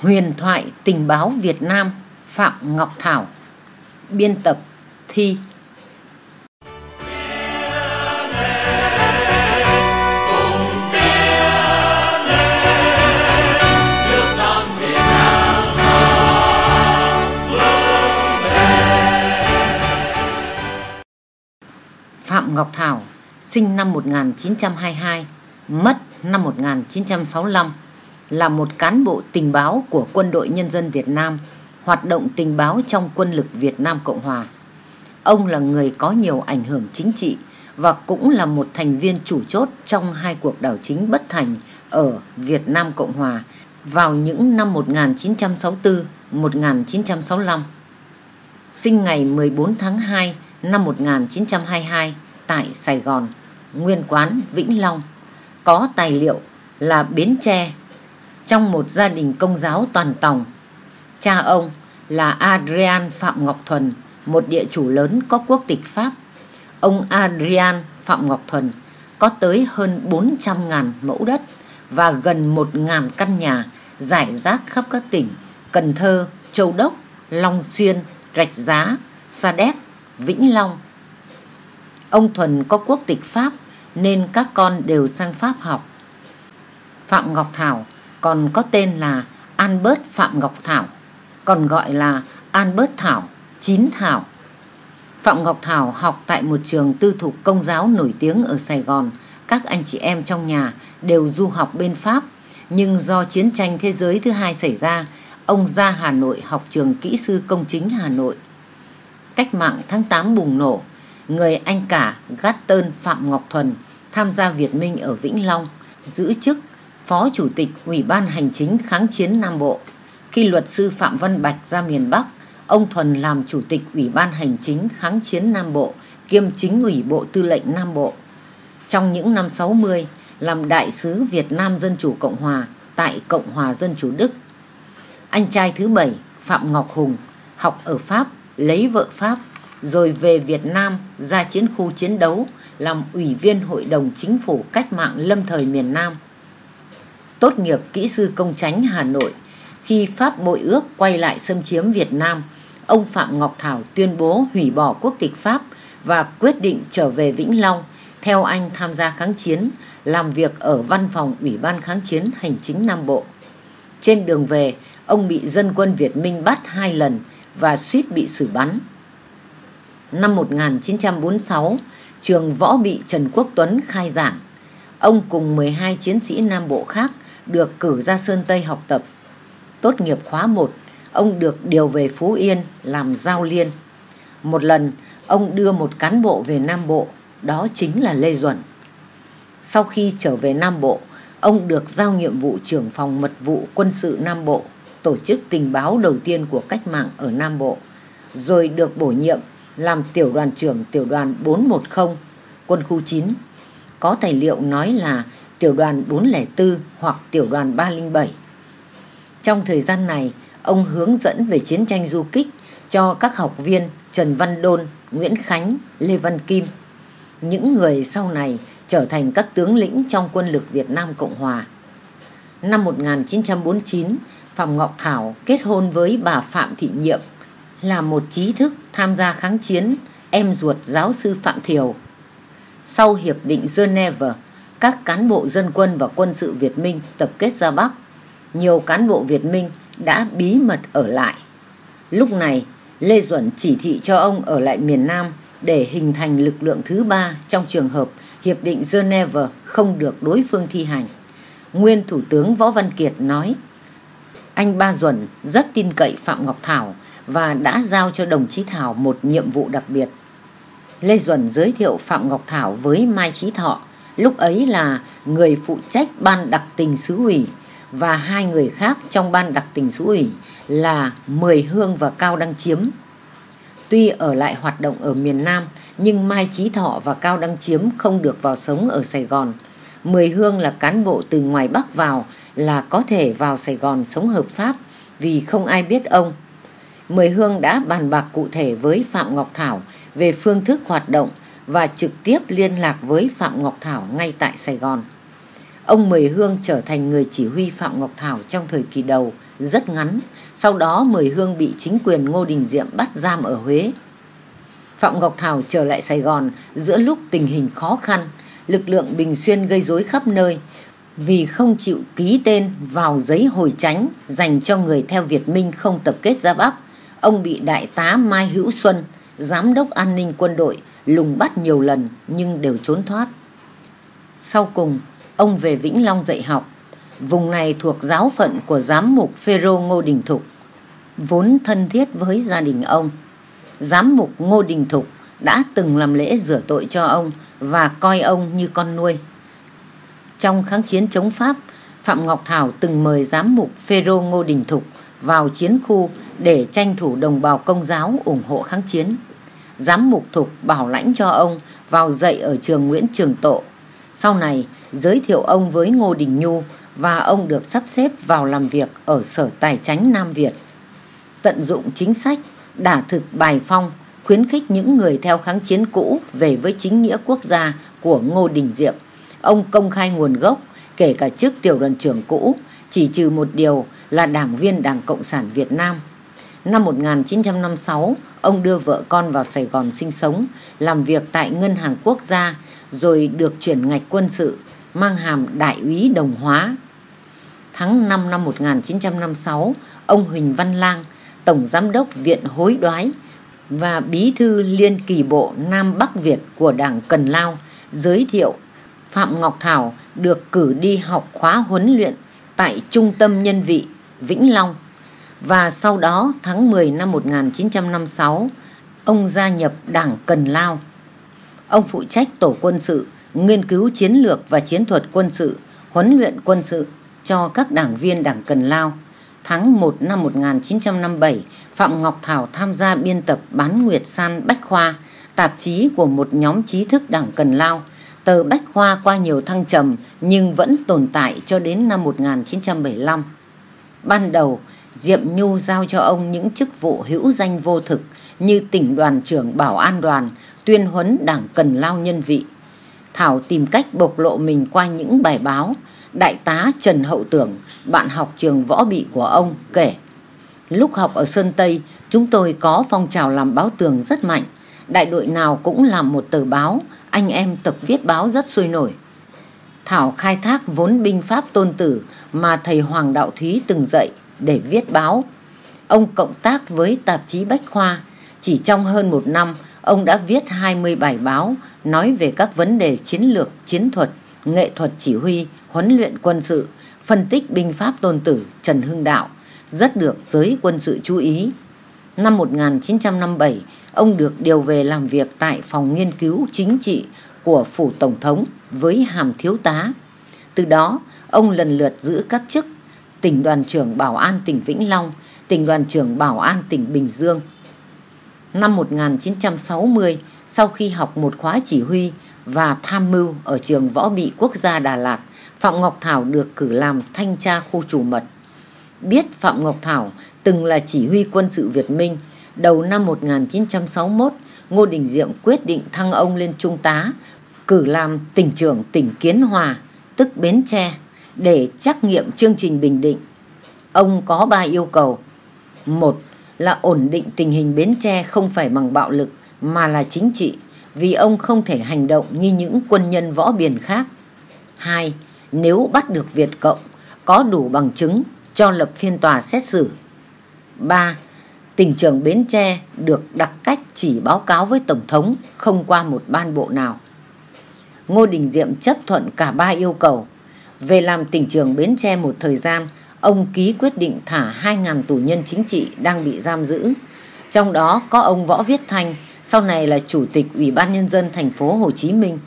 Huyền thoại tình báo Việt Nam Phạm Ngọc Thảo. Biên tập Thi. Phạm Ngọc Thảo sinh năm 1922, mất năm 1965 là một cán bộ tình báo của Quân đội Nhân dân Việt Nam, hoạt động tình báo trong quân lực Việt Nam Cộng Hòa. Ông là người có nhiều ảnh hưởng chính trị và cũng là một thành viên chủ chốt trong hai cuộc đảo chính bất thành ở Việt Nam Cộng Hòa vào những năm 1964-1965. Sinh ngày 14 tháng 2 năm 1922 tại Sài Gòn, nguyên quán Vĩnh Long, có tài liệu là Bến Tre trong một gia đình công giáo toàn tòng. Cha ông là Adrian Phạm Ngọc Thuần, một địa chủ lớn có quốc tịch Pháp. Ông Adrian Phạm Ngọc Thuần có tới hơn 400.000 mẫu đất và gần 1.000 căn nhà giải rác khắp các tỉnh Cần Thơ, Châu Đốc, Long Xuyên, Rạch Giá, Sa Đéc, Vĩnh Long. Ông Thuần có quốc tịch Pháp nên các con đều sang Pháp học. Phạm Ngọc Thảo còn có tên là Albert Phạm Ngọc Thảo, còn gọi là Albert Thảo, Chín Thảo. Phạm Ngọc Thảo học tại một trường tư thục công giáo nổi tiếng ở Sài Gòn. Các anh chị em trong nhà đều du học bên Pháp, nhưng do chiến tranh thế giới thứ hai xảy ra, ông ra Hà Nội học trường kỹ sư công chính Hà Nội. Cách mạng tháng 8 bùng nổ, người anh cả Gát Tơn Phạm Ngọc Thuần tham gia Việt Minh ở Vĩnh Long, giữ chức Phó Chủ tịch Ủy ban Hành chính kháng chiến Nam Bộ. Khi luật sư Phạm Văn Bạch ra miền Bắc, ông Thuần làm Chủ tịch Ủy ban Hành chính kháng chiến Nam Bộ, kiêm chính ủy Bộ Tư lệnh Nam Bộ. Trong những năm 60, làm đại sứ Việt Nam Dân Chủ Cộng Hòa tại Cộng Hòa Dân Chủ Đức. Anh trai thứ bảy, Phạm Ngọc Hùng, học ở Pháp, lấy vợ Pháp, rồi về Việt Nam ra chiến khu chiến đấu, làm ủy viên Hội đồng Chính phủ Cách mạng Lâm thời miền Nam tốt nghiệp kỹ sư công tránh Hà Nội. Khi Pháp bội ước quay lại xâm chiếm Việt Nam, ông Phạm Ngọc Thảo tuyên bố hủy bỏ quốc tịch Pháp và quyết định trở về Vĩnh Long, theo anh tham gia kháng chiến, làm việc ở văn phòng Ủy ban kháng chiến hành chính Nam Bộ. Trên đường về, ông bị dân quân Việt Minh bắt hai lần và suýt bị xử bắn. Năm 1946, trường võ bị Trần Quốc Tuấn khai giảng. Ông cùng 12 chiến sĩ Nam Bộ khác được cử ra Sơn Tây học tập. Tốt nghiệp khóa 1, ông được điều về Phú Yên làm giao liên. Một lần, ông đưa một cán bộ về Nam Bộ, đó chính là Lê Duẩn. Sau khi trở về Nam Bộ, ông được giao nhiệm vụ trưởng phòng mật vụ quân sự Nam Bộ, tổ chức tình báo đầu tiên của cách mạng ở Nam Bộ, rồi được bổ nhiệm làm tiểu đoàn trưởng tiểu đoàn 410, quân khu 9. Có tài liệu nói là tiểu đoàn 404 hoặc tiểu đoàn 307. Trong thời gian này, ông hướng dẫn về chiến tranh du kích cho các học viên Trần Văn Đôn, Nguyễn Khánh, Lê Văn Kim. Những người sau này trở thành các tướng lĩnh trong quân lực Việt Nam Cộng Hòa. Năm 1949, Phạm Ngọc Thảo kết hôn với bà Phạm Thị Nhiệm, là một trí thức tham gia kháng chiến, em ruột giáo sư Phạm Thiều. Sau Hiệp định Geneva, các cán bộ dân quân và quân sự Việt Minh tập kết ra Bắc. Nhiều cán bộ Việt Minh đã bí mật ở lại. Lúc này, Lê Duẩn chỉ thị cho ông ở lại miền Nam để hình thành lực lượng thứ ba trong trường hợp Hiệp định Geneva không được đối phương thi hành. Nguyên Thủ tướng Võ Văn Kiệt nói, anh Ba Duẩn rất tin cậy Phạm Ngọc Thảo và đã giao cho đồng chí Thảo một nhiệm vụ đặc biệt. Lê Duẩn giới thiệu Phạm Ngọc Thảo với Mai Chí Thọ lúc ấy là người phụ trách ban đặc tình xứ ủy và hai người khác trong ban đặc tình xứ ủy là Mười Hương và Cao Đăng Chiếm. Tuy ở lại hoạt động ở miền Nam, nhưng Mai Chí Thọ và Cao Đăng Chiếm không được vào sống ở Sài Gòn. Mười Hương là cán bộ từ ngoài Bắc vào là có thể vào Sài Gòn sống hợp pháp vì không ai biết ông. Mười Hương đã bàn bạc cụ thể với Phạm Ngọc Thảo về phương thức hoạt động và trực tiếp liên lạc với Phạm Ngọc Thảo ngay tại Sài Gòn. ông Mười Hương trở thành người chỉ huy Phạm Ngọc Thảo trong thời kỳ đầu rất ngắn. Sau đó Mười Hương bị chính quyền Ngô Đình Diệm bắt giam ở Huế. Phạm Ngọc Thảo trở lại Sài Gòn giữa lúc tình hình khó khăn, lực lượng Bình Xuyên gây rối khắp nơi vì không chịu ký tên vào giấy hồi tránh dành cho người theo Việt Minh không tập kết ra Bắc. Ông bị đại tá Mai Hữu Xuân, giám đốc an ninh quân đội, lùng bắt nhiều lần nhưng đều trốn thoát. Sau cùng, ông về Vĩnh Long dạy học. Vùng này thuộc giáo phận của giám mục Phêrô Ngô Đình Thục, vốn thân thiết với gia đình ông. Giám mục Ngô Đình Thục đã từng làm lễ rửa tội cho ông và coi ông như con nuôi. Trong kháng chiến chống Pháp, Phạm Ngọc Thảo từng mời giám mục Phêrô Ngô Đình Thục vào chiến khu để tranh thủ đồng bào công giáo ủng hộ kháng chiến. Giám mục Thục bảo lãnh cho ông vào dạy ở trường Nguyễn Trường Tộ. Sau này, giới thiệu ông với Ngô Đình Nhu và ông được sắp xếp vào làm việc ở Sở Tài chánh Nam Việt. Tận dụng chính sách, đả thực bài phong, khuyến khích những người theo kháng chiến cũ về với chính nghĩa quốc gia của Ngô Đình Diệm. Ông công khai nguồn gốc, kể cả trước tiểu đoàn trưởng cũ, chỉ trừ một điều là đảng viên Đảng Cộng sản Việt Nam. Năm 1956, ông đưa vợ con vào Sài Gòn sinh sống, làm việc tại Ngân hàng Quốc gia, rồi được chuyển ngạch quân sự, mang hàm đại úy đồng hóa. Tháng 5 năm 1956, ông Huỳnh Văn Lang, Tổng Giám đốc Viện Hối Đoái và Bí thư Liên kỳ Bộ Nam Bắc Việt của Đảng Cần Lao giới thiệu Phạm Ngọc Thảo được cử đi học khóa huấn luyện tại Trung tâm Nhân vị Vĩnh Long và sau đó tháng 10 năm 1956 ông gia nhập Đảng Cần Lao. Ông phụ trách tổ quân sự, nghiên cứu chiến lược và chiến thuật quân sự, huấn luyện quân sự cho các đảng viên Đảng Cần Lao. Tháng 1 năm 1957, Phạm Ngọc Thảo tham gia biên tập Bán Nguyệt San Bách Khoa, tạp chí của một nhóm trí thức Đảng Cần Lao. Tờ Bách Khoa qua nhiều thăng trầm nhưng vẫn tồn tại cho đến năm 1975. Ban đầu, Diệm Nhu giao cho ông những chức vụ hữu danh vô thực như tỉnh đoàn trưởng bảo an đoàn, tuyên huấn đảng cần lao nhân vị. Thảo tìm cách bộc lộ mình qua những bài báo. Đại tá Trần Hậu Tưởng, bạn học trường võ bị của ông, kể Lúc học ở Sơn Tây, chúng tôi có phong trào làm báo tường rất mạnh. Đại đội nào cũng làm một tờ báo, anh em tập viết báo rất sôi nổi. Thảo khai thác vốn binh pháp tôn tử mà thầy Hoàng Đạo Thúy từng dạy để viết báo. Ông cộng tác với tạp chí Bách Khoa. Chỉ trong hơn một năm, ông đã viết 20 bài báo nói về các vấn đề chiến lược, chiến thuật, nghệ thuật chỉ huy, huấn luyện quân sự, phân tích binh pháp tôn tử Trần Hưng Đạo, rất được giới quân sự chú ý. Năm 1957, ông được điều về làm việc tại phòng nghiên cứu chính trị của Phủ Tổng thống với hàm thiếu tá. Từ đó, ông lần lượt giữ các chức tỉnh đoàn trưởng Bảo an tỉnh Vĩnh Long, tỉnh đoàn trưởng Bảo an tỉnh Bình Dương. Năm 1960, sau khi học một khóa chỉ huy và tham mưu ở trường Võ Bị Quốc gia Đà Lạt, Phạm Ngọc Thảo được cử làm thanh tra khu chủ mật. Biết Phạm Ngọc Thảo từng là chỉ huy quân sự Việt Minh, đầu năm 1961, Ngô Đình Diệm quyết định thăng ông lên trung tá, cử làm tỉnh trưởng tỉnh Kiến Hòa, tức Bến Tre để trắc nghiệm chương trình Bình Định. Ông có ba yêu cầu. Một là ổn định tình hình Bến Tre không phải bằng bạo lực mà là chính trị vì ông không thể hành động như những quân nhân võ biển khác. Hai, nếu bắt được Việt Cộng có đủ bằng chứng cho lập phiên tòa xét xử. Ba, tỉnh trưởng Bến Tre được đặc cách chỉ báo cáo với Tổng thống không qua một ban bộ nào. Ngô Đình Diệm chấp thuận cả ba yêu cầu về làm tỉnh trưởng Bến Tre một thời gian, ông ký quyết định thả 2.000 tù nhân chính trị đang bị giam giữ. Trong đó có ông Võ Viết Thanh, sau này là Chủ tịch Ủy ban Nhân dân thành phố Hồ Chí Minh.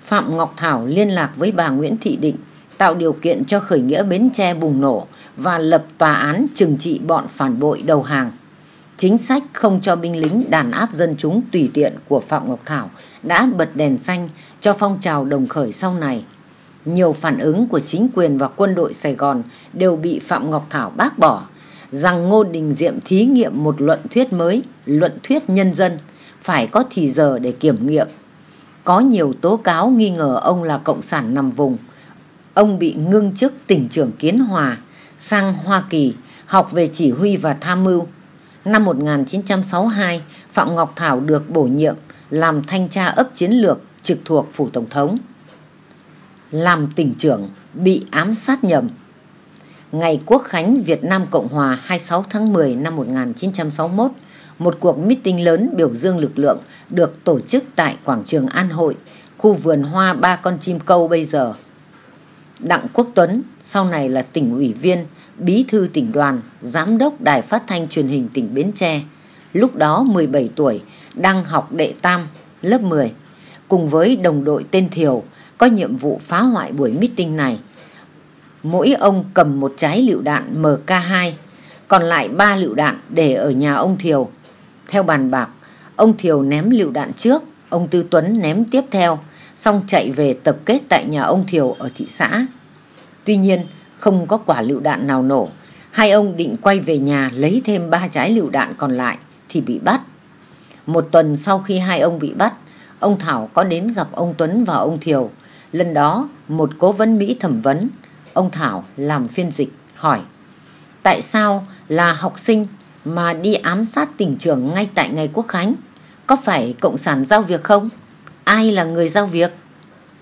Phạm Ngọc Thảo liên lạc với bà Nguyễn Thị Định, tạo điều kiện cho khởi nghĩa Bến Tre bùng nổ và lập tòa án trừng trị bọn phản bội đầu hàng. Chính sách không cho binh lính đàn áp dân chúng tùy tiện của Phạm Ngọc Thảo đã bật đèn xanh cho phong trào đồng khởi sau này nhiều phản ứng của chính quyền và quân đội Sài Gòn đều bị Phạm Ngọc Thảo bác bỏ rằng Ngô Đình Diệm thí nghiệm một luận thuyết mới, luận thuyết nhân dân, phải có thì giờ để kiểm nghiệm. Có nhiều tố cáo nghi ngờ ông là cộng sản nằm vùng. ông bị ngưng chức tỉnh trưởng Kiến Hòa sang Hoa Kỳ học về chỉ huy và tham mưu. Năm 1962, Phạm Ngọc Thảo được bổ nhiệm làm thanh tra ấp chiến lược trực thuộc Phủ Tổng thống. Làm tỉnh trưởng bị ám sát nhầm. Ngày Quốc khánh Việt Nam Cộng Hòa 26 tháng 10 năm 1961, một cuộc meeting lớn biểu dương lực lượng được tổ chức tại quảng trường An Hội, khu vườn hoa ba con chim câu bây giờ. Đặng Quốc Tuấn, sau này là tỉnh ủy viên, bí thư tỉnh đoàn, giám đốc đài phát thanh truyền hình tỉnh Bến Tre, lúc đó 17 tuổi, đang học đệ tam, lớp 10, cùng với đồng đội tên Thiều, có nhiệm vụ phá hoại buổi meeting này. Mỗi ông cầm một trái lựu đạn MK2, còn lại ba lựu đạn để ở nhà ông Thiều. Theo bàn bạc, ông Thiều ném lựu đạn trước, ông Tư Tuấn ném tiếp theo, xong chạy về tập kết tại nhà ông Thiều ở thị xã. Tuy nhiên, không có quả lựu đạn nào nổ. Hai ông định quay về nhà lấy thêm ba trái lựu đạn còn lại thì bị bắt. Một tuần sau khi hai ông bị bắt, ông Thảo có đến gặp ông Tuấn và ông Thiều. Lần đó, một cố vấn Mỹ thẩm vấn, ông Thảo làm phiên dịch hỏi Tại sao là học sinh mà đi ám sát tỉnh trưởng ngay tại ngày quốc khánh? Có phải Cộng sản giao việc không? Ai là người giao việc?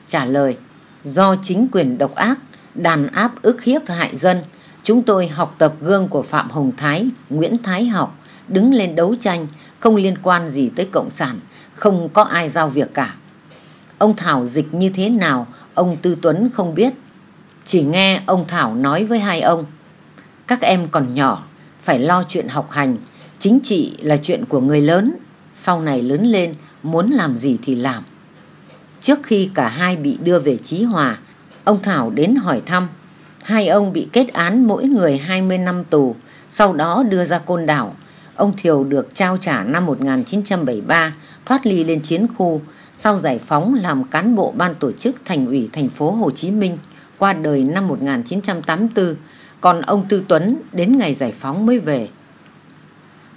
Trả lời, do chính quyền độc ác, đàn áp ức hiếp hại dân, chúng tôi học tập gương của Phạm Hồng Thái, Nguyễn Thái Học, đứng lên đấu tranh, không liên quan gì tới Cộng sản, không có ai giao việc cả. Ông Thảo dịch như thế nào, ông Tư Tuấn không biết. Chỉ nghe ông Thảo nói với hai ông, các em còn nhỏ, phải lo chuyện học hành, chính trị là chuyện của người lớn, sau này lớn lên muốn làm gì thì làm. Trước khi cả hai bị đưa về Chí Hòa, ông Thảo đến hỏi thăm. Hai ông bị kết án mỗi người 20 năm tù, sau đó đưa ra côn đảo. Ông Thiều được trao trả năm 1973, thoát ly lên chiến khu, sau giải phóng làm cán bộ ban tổ chức thành ủy thành phố Hồ Chí Minh, qua đời năm 1984, còn ông Tư Tuấn đến ngày giải phóng mới về.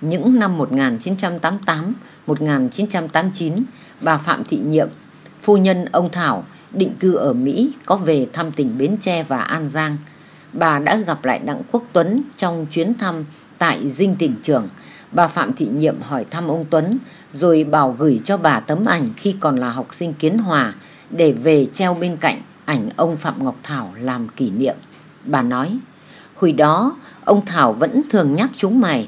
Những năm 1988, 1989, bà Phạm Thị Nhiệm Phu nhân ông Thảo định cư ở Mỹ có về thăm tỉnh Bến Tre và An Giang. Bà đã gặp lại Đặng Quốc Tuấn trong chuyến thăm tại Dinh tỉnh trưởng. Bà Phạm Thị Nhiệm hỏi thăm ông Tuấn rồi bảo gửi cho bà tấm ảnh khi còn là học sinh kiến hòa để về treo bên cạnh ảnh ông Phạm Ngọc Thảo làm kỷ niệm. Bà nói, hồi đó ông Thảo vẫn thường nhắc chúng mày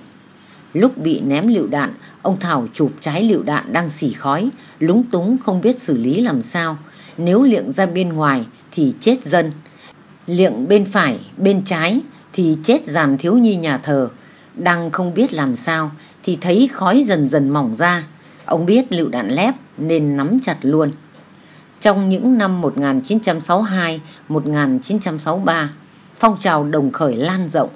Lúc bị ném lựu đạn, ông Thảo chụp trái lựu đạn đang xỉ khói, lúng túng không biết xử lý làm sao. Nếu liệng ra bên ngoài thì chết dân. Liệng bên phải, bên trái thì chết dàn thiếu nhi nhà thờ. Đang không biết làm sao thì thấy khói dần dần mỏng ra. Ông biết lựu đạn lép nên nắm chặt luôn. Trong những năm 1962-1963, phong trào đồng khởi lan rộng.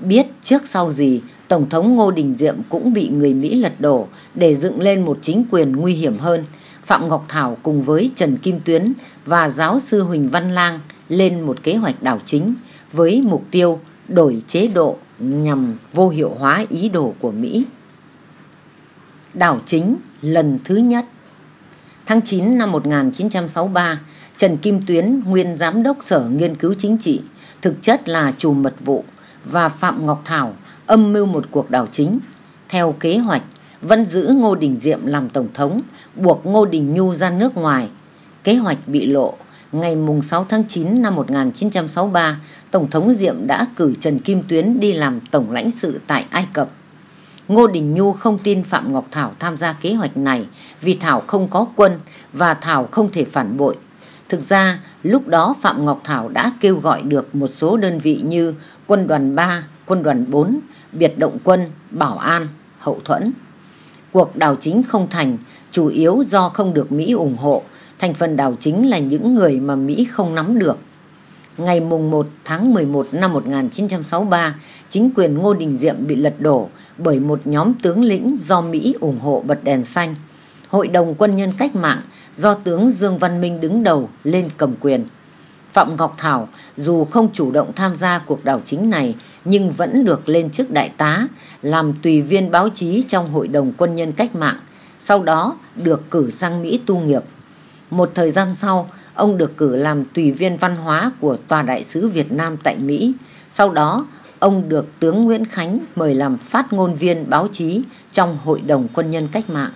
Biết trước sau gì Tổng thống Ngô Đình Diệm cũng bị người Mỹ lật đổ để dựng lên một chính quyền nguy hiểm hơn. Phạm Ngọc Thảo cùng với Trần Kim Tuyến và giáo sư Huỳnh Văn Lang lên một kế hoạch đảo chính với mục tiêu đổi chế độ nhằm vô hiệu hóa ý đồ của Mỹ. Đảo chính lần thứ nhất Tháng 9 năm 1963, Trần Kim Tuyến, nguyên giám đốc sở nghiên cứu chính trị, thực chất là chủ mật vụ, và Phạm Ngọc Thảo, âm mưu một cuộc đảo chính. Theo kế hoạch, vẫn giữ Ngô Đình Diệm làm tổng thống, buộc Ngô Đình Nhu ra nước ngoài. Kế hoạch bị lộ. Ngày 6 tháng 9 năm 1963, Tổng thống Diệm đã cử Trần Kim Tuyến đi làm tổng lãnh sự tại Ai Cập. Ngô Đình Nhu không tin Phạm Ngọc Thảo tham gia kế hoạch này vì Thảo không có quân và Thảo không thể phản bội. Thực ra, lúc đó Phạm Ngọc Thảo đã kêu gọi được một số đơn vị như Quân đoàn 3, Quân đoàn 4, biệt động quân, bảo an, hậu thuẫn. Cuộc đảo chính không thành, chủ yếu do không được Mỹ ủng hộ, thành phần đảo chính là những người mà Mỹ không nắm được. Ngày mùng 1 tháng 11 năm 1963, chính quyền Ngô Đình Diệm bị lật đổ bởi một nhóm tướng lĩnh do Mỹ ủng hộ bật đèn xanh. Hội đồng quân nhân cách mạng do tướng Dương Văn Minh đứng đầu lên cầm quyền. Phạm Ngọc Thảo dù không chủ động tham gia cuộc đảo chính này nhưng vẫn được lên chức đại tá, làm tùy viên báo chí trong Hội đồng Quân nhân Cách mạng, sau đó được cử sang Mỹ tu nghiệp. Một thời gian sau, ông được cử làm tùy viên văn hóa của Tòa Đại sứ Việt Nam tại Mỹ. Sau đó, ông được tướng Nguyễn Khánh mời làm phát ngôn viên báo chí trong Hội đồng Quân nhân Cách mạng.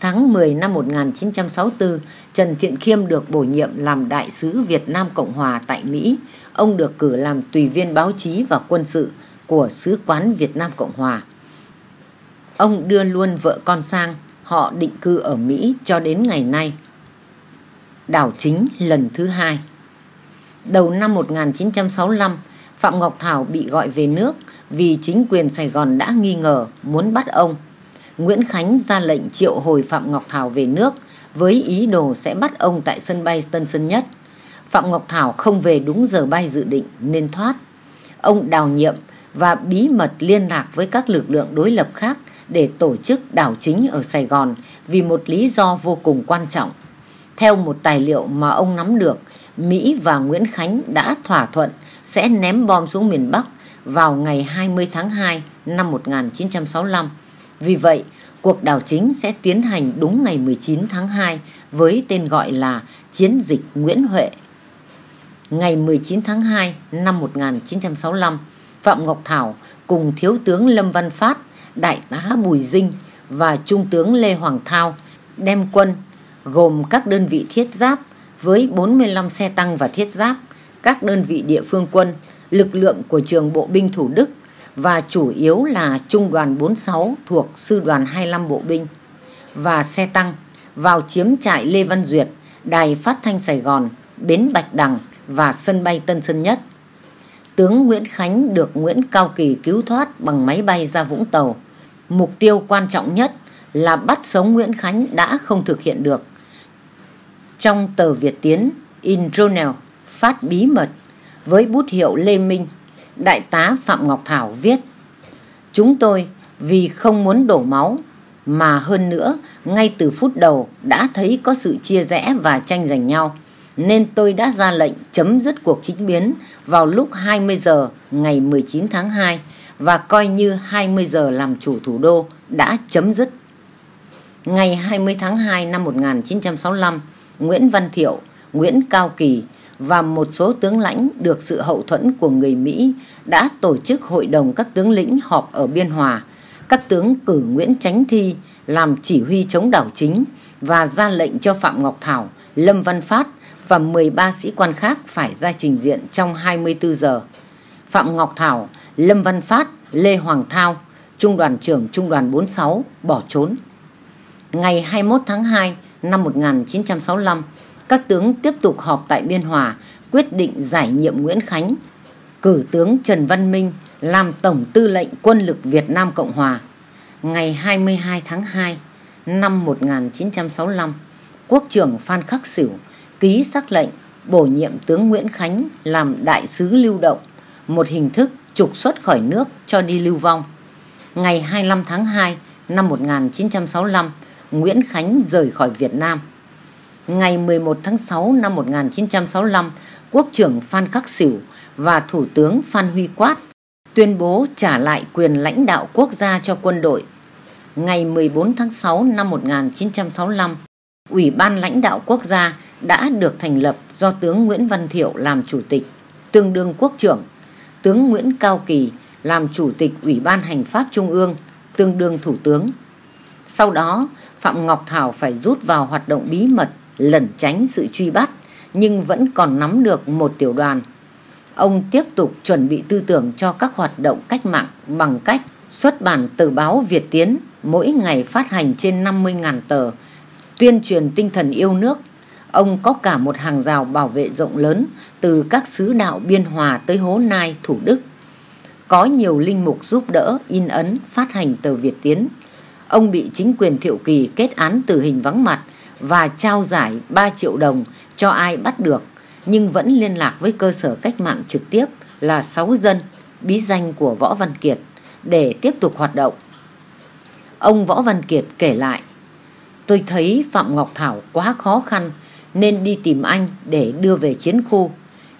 Tháng 10 năm 1964, Trần Thiện Khiêm được bổ nhiệm làm Đại sứ Việt Nam Cộng Hòa tại Mỹ. Ông được cử làm tùy viên báo chí và quân sự của Sứ quán Việt Nam Cộng Hòa. Ông đưa luôn vợ con sang, họ định cư ở Mỹ cho đến ngày nay. Đảo chính lần thứ hai Đầu năm 1965, Phạm Ngọc Thảo bị gọi về nước vì chính quyền Sài Gòn đã nghi ngờ muốn bắt ông. Nguyễn Khánh ra lệnh triệu hồi Phạm Ngọc Thảo về nước với ý đồ sẽ bắt ông tại sân bay Tân Sơn Nhất. Phạm Ngọc Thảo không về đúng giờ bay dự định nên thoát. Ông đào nhiệm và bí mật liên lạc với các lực lượng đối lập khác để tổ chức đảo chính ở Sài Gòn vì một lý do vô cùng quan trọng. Theo một tài liệu mà ông nắm được, Mỹ và Nguyễn Khánh đã thỏa thuận sẽ ném bom xuống miền Bắc vào ngày 20 tháng 2 năm 1965. Vì vậy, cuộc đảo chính sẽ tiến hành đúng ngày 19 tháng 2 với tên gọi là Chiến dịch Nguyễn Huệ. Ngày 19 tháng 2 năm 1965, Phạm Ngọc Thảo cùng Thiếu tướng Lâm Văn Phát, Đại tá Bùi Dinh và Trung tướng Lê Hoàng Thao đem quân gồm các đơn vị thiết giáp với 45 xe tăng và thiết giáp, các đơn vị địa phương quân, lực lượng của trường bộ binh Thủ Đức và chủ yếu là Trung đoàn 46 thuộc Sư đoàn 25 Bộ binh và xe tăng vào chiếm trại Lê Văn Duyệt, đài phát thanh Sài Gòn, bến Bạch Đằng và sân bay Tân Sơn Nhất. Tướng Nguyễn Khánh được Nguyễn Cao Kỳ cứu thoát bằng máy bay ra Vũng Tàu. Mục tiêu quan trọng nhất là bắt sống Nguyễn Khánh đã không thực hiện được. Trong tờ Việt Tiến, in journal, phát bí mật với bút hiệu Lê Minh, Đại tá Phạm Ngọc Thảo viết Chúng tôi vì không muốn đổ máu mà hơn nữa ngay từ phút đầu đã thấy có sự chia rẽ và tranh giành nhau nên tôi đã ra lệnh chấm dứt cuộc chính biến vào lúc 20 giờ ngày 19 tháng 2 và coi như 20 giờ làm chủ thủ đô đã chấm dứt. Ngày 20 tháng 2 năm 1965, Nguyễn Văn Thiệu, Nguyễn Cao Kỳ và một số tướng lãnh được sự hậu thuẫn của người Mỹ đã tổ chức hội đồng các tướng lĩnh họp ở Biên Hòa. Các tướng cử Nguyễn Chánh Thi làm chỉ huy chống đảo chính và ra lệnh cho Phạm Ngọc Thảo, Lâm Văn Phát và 13 sĩ quan khác phải ra trình diện trong 24 giờ. Phạm Ngọc Thảo, Lâm Văn Phát, Lê Hoàng Thao, Trung đoàn trưởng Trung đoàn 46 bỏ trốn. Ngày 21 tháng 2 năm 1965, các tướng tiếp tục họp tại Biên Hòa quyết định giải nhiệm Nguyễn Khánh, cử tướng Trần Văn Minh làm Tổng tư lệnh quân lực Việt Nam Cộng Hòa. Ngày 22 tháng 2 năm 1965, Quốc trưởng Phan Khắc Sửu ký sắc lệnh bổ nhiệm tướng Nguyễn Khánh làm đại sứ lưu động, một hình thức trục xuất khỏi nước cho đi lưu vong. Ngày 25 tháng 2 năm 1965, Nguyễn Khánh rời khỏi Việt Nam. Ngày 11 tháng 6 năm 1965, Quốc trưởng Phan Khắc Sửu và Thủ tướng Phan Huy Quát tuyên bố trả lại quyền lãnh đạo quốc gia cho quân đội. Ngày 14 tháng 6 năm 1965, Ủy ban lãnh đạo quốc gia đã được thành lập do tướng Nguyễn Văn Thiệu làm chủ tịch, tương đương quốc trưởng, tướng Nguyễn Cao Kỳ làm chủ tịch Ủy ban Hành pháp Trung ương, tương đương thủ tướng. Sau đó, Phạm Ngọc Thảo phải rút vào hoạt động bí mật lẩn tránh sự truy bắt nhưng vẫn còn nắm được một tiểu đoàn. Ông tiếp tục chuẩn bị tư tưởng cho các hoạt động cách mạng bằng cách xuất bản tờ báo Việt Tiến mỗi ngày phát hành trên 50.000 tờ, tuyên truyền tinh thần yêu nước. Ông có cả một hàng rào bảo vệ rộng lớn từ các xứ đạo Biên Hòa tới Hố Nai, Thủ Đức. Có nhiều linh mục giúp đỡ in ấn phát hành tờ Việt Tiến. Ông bị chính quyền Thiệu Kỳ kết án tử hình vắng mặt và trao giải ba triệu đồng cho ai bắt được nhưng vẫn liên lạc với cơ sở cách mạng trực tiếp là sáu dân bí danh của Võ Văn Kiệt để tiếp tục hoạt động. Ông Võ Văn Kiệt kể lại Tôi thấy Phạm Ngọc Thảo quá khó khăn nên đi tìm anh để đưa về chiến khu.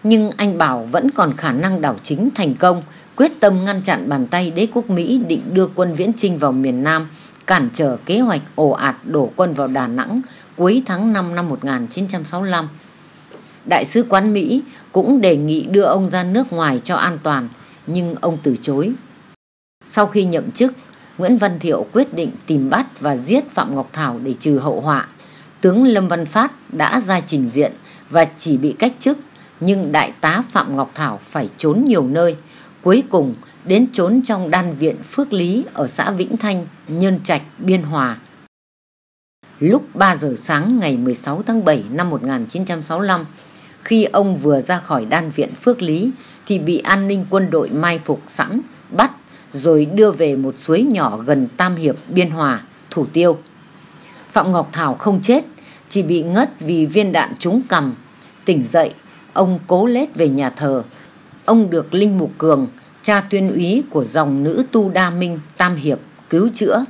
Nhưng anh bảo vẫn còn khả năng đảo chính thành công, quyết tâm ngăn chặn bàn tay đế quốc Mỹ định đưa quân viễn trinh vào miền Nam, cản trở kế hoạch ồ ạt đổ quân vào Đà Nẵng cuối tháng 5 năm 1965. Đại sứ quán Mỹ cũng đề nghị đưa ông ra nước ngoài cho an toàn, nhưng ông từ chối. Sau khi nhậm chức, Nguyễn Văn Thiệu quyết định tìm bắt và giết Phạm Ngọc Thảo để trừ hậu họa. Tướng Lâm Văn Phát đã ra trình diện và chỉ bị cách chức, nhưng đại tá Phạm Ngọc Thảo phải trốn nhiều nơi. Cuối cùng đến trốn trong đan viện Phước Lý ở xã Vĩnh Thanh, Nhân Trạch, Biên Hòa. Lúc 3 giờ sáng ngày 16 tháng 7 năm 1965, khi ông vừa ra khỏi đan viện Phước Lý thì bị an ninh quân đội mai phục sẵn, bắt rồi đưa về một suối nhỏ gần Tam Hiệp, Biên Hòa, thủ tiêu. Phạm Ngọc Thảo không chết, chỉ bị ngất vì viên đạn trúng cằm. Tỉnh dậy, ông cố lết về nhà thờ. Ông được Linh Mục Cường, cha tuyên úy của dòng nữ tu đa minh Tam Hiệp, cứu chữa.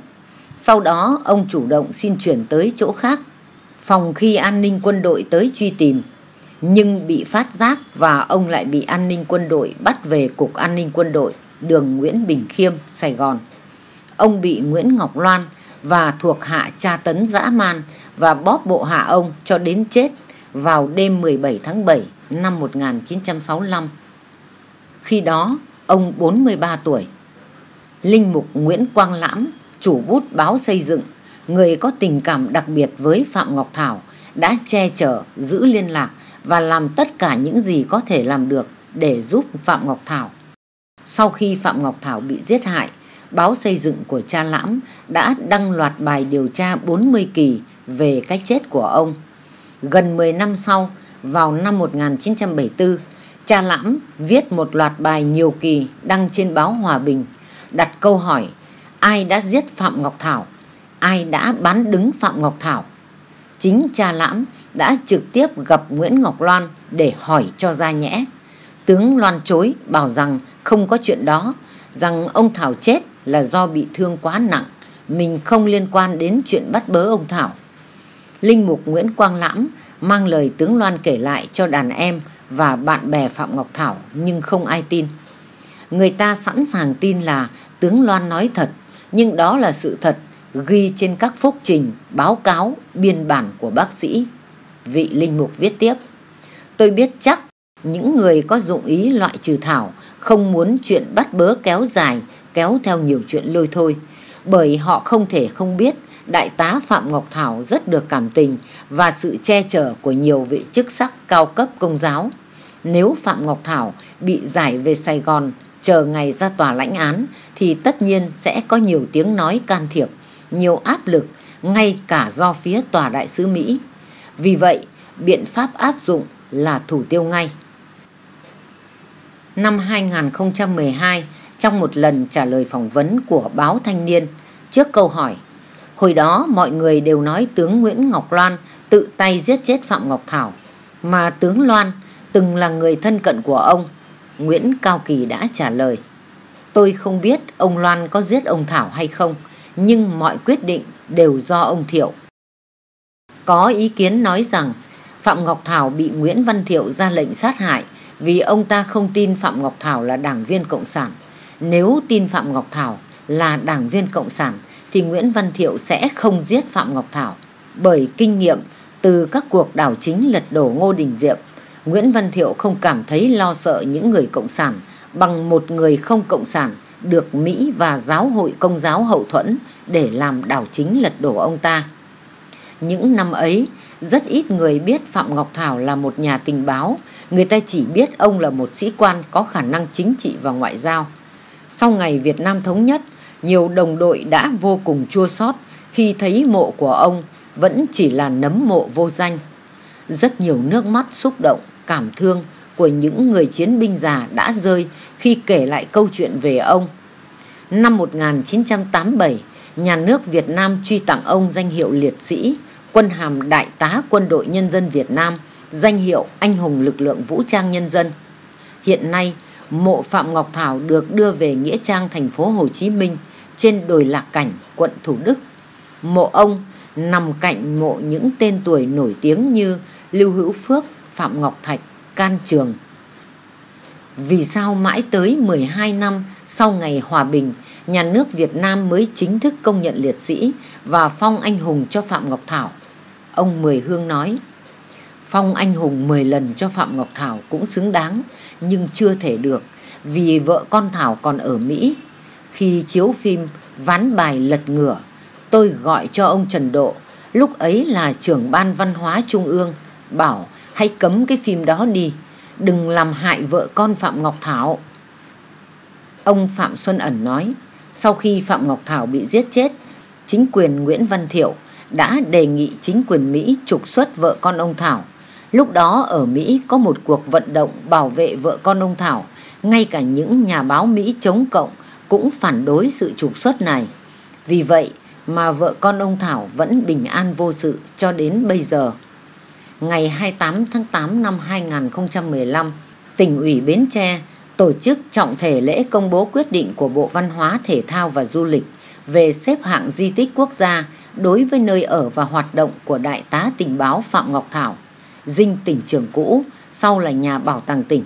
Sau đó ông chủ động xin chuyển tới chỗ khác. Phòng khi an ninh quân đội tới truy tìm. Nhưng bị phát giác và ông lại bị an ninh quân đội bắt về Cục An ninh quân đội đường Nguyễn Bình Khiêm, Sài Gòn. Ông bị Nguyễn Ngọc Loan và thuộc hạ tra tấn dã man và bóp bộ hạ ông cho đến chết vào đêm 17 tháng 7 năm 1965. Khi đó, ông 43 tuổi. Linh mục Nguyễn Quang Lãm, chủ bút báo xây dựng, người có tình cảm đặc biệt với Phạm Ngọc Thảo, đã che chở, giữ liên lạc và làm tất cả những gì có thể làm được để giúp Phạm Ngọc Thảo sau khi Phạm Ngọc Thảo bị giết hại, báo xây dựng của cha Lãm đã đăng loạt bài điều tra 40 kỳ về cái chết của ông. Gần 10 năm sau, vào năm 1974, cha Lãm viết một loạt bài nhiều kỳ đăng trên báo Hòa Bình, đặt câu hỏi ai đã giết Phạm Ngọc Thảo, ai đã bán đứng Phạm Ngọc Thảo. Chính cha Lãm đã trực tiếp gặp Nguyễn Ngọc Loan để hỏi cho ra nhẽ. Tướng Loan chối bảo rằng không có chuyện đó, rằng ông Thảo chết là do bị thương quá nặng, mình không liên quan đến chuyện bắt bớ ông Thảo. Linh mục Nguyễn Quang Lãm mang lời tướng Loan kể lại cho đàn em và bạn bè Phạm Ngọc Thảo nhưng không ai tin. Người ta sẵn sàng tin là tướng Loan nói thật, nhưng đó là sự thật ghi trên các phúc trình, báo cáo, biên bản của bác sĩ. Vị Linh Mục viết tiếp. Tôi biết chắc những người có dụng ý loại trừ Thảo không muốn chuyện bắt bớ kéo dài, kéo theo nhiều chuyện lôi thôi. Bởi họ không thể không biết Đại tá Phạm Ngọc Thảo rất được cảm tình và sự che chở của nhiều vị chức sắc cao cấp công giáo. Nếu Phạm Ngọc Thảo bị giải về Sài Gòn chờ ngày ra tòa lãnh án thì tất nhiên sẽ có nhiều tiếng nói can thiệp, nhiều áp lực ngay cả do phía tòa đại sứ Mỹ. Vì vậy, biện pháp áp dụng là thủ tiêu ngay năm 2012 trong một lần trả lời phỏng vấn của báo Thanh niên trước câu hỏi Hồi đó mọi người đều nói tướng Nguyễn Ngọc Loan tự tay giết chết Phạm Ngọc Thảo mà tướng Loan từng là người thân cận của ông. Nguyễn Cao Kỳ đã trả lời Tôi không biết ông Loan có giết ông Thảo hay không nhưng mọi quyết định đều do ông Thiệu. Có ý kiến nói rằng Phạm Ngọc Thảo bị Nguyễn Văn Thiệu ra lệnh sát hại vì ông ta không tin Phạm Ngọc Thảo là đảng viên Cộng sản. Nếu tin Phạm Ngọc Thảo là đảng viên Cộng sản thì Nguyễn Văn Thiệu sẽ không giết Phạm Ngọc Thảo. Bởi kinh nghiệm từ các cuộc đảo chính lật đổ Ngô Đình Diệm, Nguyễn Văn Thiệu không cảm thấy lo sợ những người Cộng sản bằng một người không Cộng sản được Mỹ và giáo hội công giáo hậu thuẫn để làm đảo chính lật đổ ông ta. Những năm ấy, rất ít người biết Phạm Ngọc Thảo là một nhà tình báo, người ta chỉ biết ông là một sĩ quan có khả năng chính trị và ngoại giao. Sau ngày Việt Nam thống nhất, nhiều đồng đội đã vô cùng chua xót khi thấy mộ của ông vẫn chỉ là nấm mộ vô danh. Rất nhiều nước mắt xúc động, cảm thương của những người chiến binh già đã rơi khi kể lại câu chuyện về ông. Năm 1987, nhà nước Việt Nam truy tặng ông danh hiệu liệt sĩ quân hàm Đại tá Quân đội Nhân dân Việt Nam, danh hiệu Anh hùng lực lượng vũ trang nhân dân. Hiện nay, mộ Phạm Ngọc Thảo được đưa về Nghĩa Trang thành phố Hồ Chí Minh trên đồi Lạc Cảnh, quận Thủ Đức. Mộ ông nằm cạnh mộ những tên tuổi nổi tiếng như Lưu Hữu Phước, Phạm Ngọc Thạch, Can Trường. Vì sao mãi tới 12 năm sau ngày hòa bình, nhà nước Việt Nam mới chính thức công nhận liệt sĩ và phong anh hùng cho Phạm Ngọc Thảo? Ông Mười Hương nói, Phong anh hùng 10 lần cho Phạm Ngọc Thảo cũng xứng đáng, nhưng chưa thể được vì vợ con Thảo còn ở Mỹ. Khi chiếu phim Ván bài lật ngửa, tôi gọi cho ông Trần Độ, lúc ấy là trưởng ban văn hóa trung ương, bảo hãy cấm cái phim đó đi, đừng làm hại vợ con Phạm Ngọc Thảo. Ông Phạm Xuân Ẩn nói, sau khi Phạm Ngọc Thảo bị giết chết, chính quyền Nguyễn Văn Thiệu đã đề nghị chính quyền Mỹ trục xuất vợ con ông Thảo. Lúc đó ở Mỹ có một cuộc vận động bảo vệ vợ con ông Thảo, ngay cả những nhà báo Mỹ chống cộng cũng phản đối sự trục xuất này. Vì vậy mà vợ con ông Thảo vẫn bình an vô sự cho đến bây giờ. Ngày 28 tháng 8 năm 2015, tỉnh ủy Bến Tre tổ chức trọng thể lễ công bố quyết định của Bộ Văn hóa, Thể thao và Du lịch về xếp hạng di tích quốc gia đối với nơi ở và hoạt động của Đại tá tình báo Phạm Ngọc Thảo, dinh tỉnh trường cũ, sau là nhà bảo tàng tỉnh.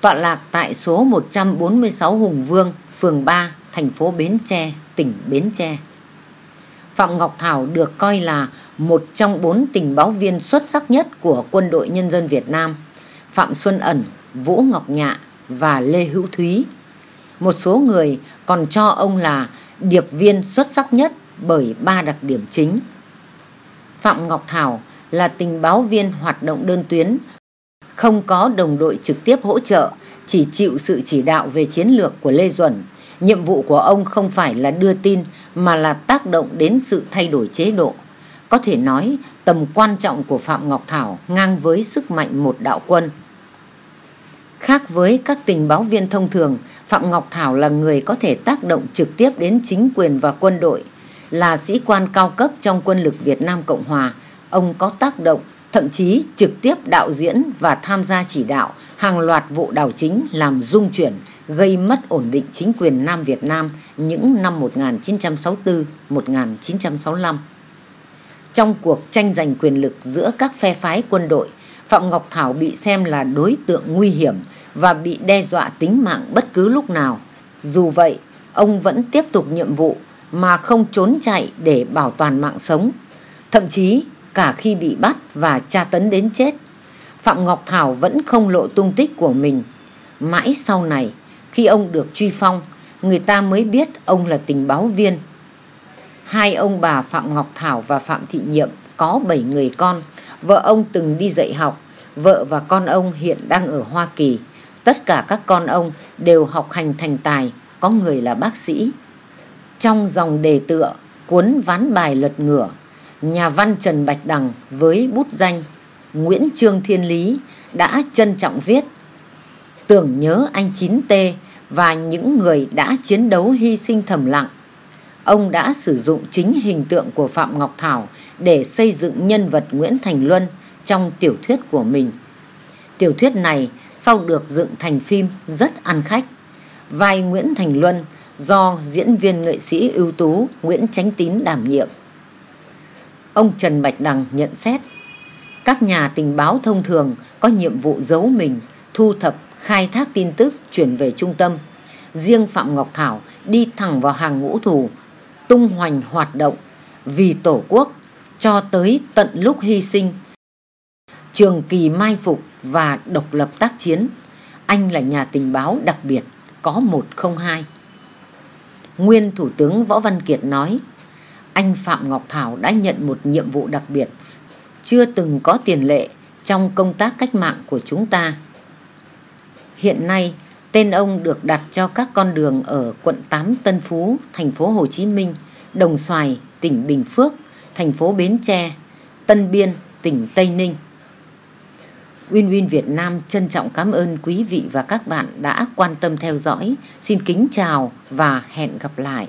Tọa lạc tại số 146 Hùng Vương, phường 3, thành phố Bến Tre, tỉnh Bến Tre. Phạm Ngọc Thảo được coi là một trong bốn tình báo viên xuất sắc nhất của quân đội nhân dân Việt Nam. Phạm Xuân Ẩn, Vũ Ngọc Nhạ và Lê Hữu Thúy. Một số người còn cho ông là điệp viên xuất sắc nhất bởi ba đặc điểm chính. Phạm Ngọc Thảo là tình báo viên hoạt động đơn tuyến, không có đồng đội trực tiếp hỗ trợ, chỉ chịu sự chỉ đạo về chiến lược của Lê Duẩn. Nhiệm vụ của ông không phải là đưa tin mà là tác động đến sự thay đổi chế độ. Có thể nói tầm quan trọng của Phạm Ngọc Thảo ngang với sức mạnh một đạo quân. Khác với các tình báo viên thông thường, Phạm Ngọc Thảo là người có thể tác động trực tiếp đến chính quyền và quân đội. Là sĩ quan cao cấp trong quân lực Việt Nam Cộng Hòa, ông có tác động, thậm chí trực tiếp đạo diễn và tham gia chỉ đạo hàng loạt vụ đảo chính làm dung chuyển, gây mất ổn định chính quyền Nam Việt Nam những năm 1964-1965. Trong cuộc tranh giành quyền lực giữa các phe phái quân đội, Phạm Ngọc Thảo bị xem là đối tượng nguy hiểm và bị đe dọa tính mạng bất cứ lúc nào. Dù vậy, ông vẫn tiếp tục nhiệm vụ mà không trốn chạy để bảo toàn mạng sống. Thậm chí cả khi bị bắt và tra tấn đến chết, Phạm Ngọc Thảo vẫn không lộ tung tích của mình. Mãi sau này, khi ông được truy phong, người ta mới biết ông là tình báo viên. Hai ông bà Phạm Ngọc Thảo và Phạm Thị Nhiệm có bảy người con. Vợ ông từng đi dạy học, vợ và con ông hiện đang ở Hoa Kỳ. Tất cả các con ông đều học hành thành tài, có người là bác sĩ. Trong dòng đề tựa, cuốn ván bài lật ngửa, nhà văn Trần Bạch Đằng với bút danh Nguyễn Trương Thiên Lý đã trân trọng viết Tưởng nhớ anh Chín t và những người đã chiến đấu hy sinh thầm lặng. Ông đã sử dụng chính hình tượng của Phạm Ngọc Thảo để xây dựng nhân vật Nguyễn Thành Luân trong tiểu thuyết của mình. Tiểu thuyết này sau được dựng thành phim rất ăn khách. Vai Nguyễn Thành Luân do diễn viên nghệ sĩ ưu tú Nguyễn Chánh Tín đảm nhiệm. Ông Trần Bạch Đằng nhận xét, các nhà tình báo thông thường có nhiệm vụ giấu mình, thu thập, khai thác tin tức chuyển về trung tâm. Riêng Phạm Ngọc Thảo đi thẳng vào hàng ngũ thù, tung hoành hoạt động vì Tổ quốc cho tới tận lúc hy sinh trường kỳ mai phục và độc lập tác chiến. Anh là nhà tình báo đặc biệt, có một không hai. Nguyên Thủ tướng Võ Văn Kiệt nói, anh Phạm Ngọc Thảo đã nhận một nhiệm vụ đặc biệt, chưa từng có tiền lệ trong công tác cách mạng của chúng ta. Hiện nay, tên ông được đặt cho các con đường ở quận 8 Tân Phú, thành phố Hồ Chí Minh, Đồng Xoài, tỉnh Bình Phước, thành phố Bến Tre, Tân Biên, tỉnh Tây Ninh. Win Win Việt Nam trân trọng cảm ơn quý vị và các bạn đã quan tâm theo dõi. Xin kính chào và hẹn gặp lại.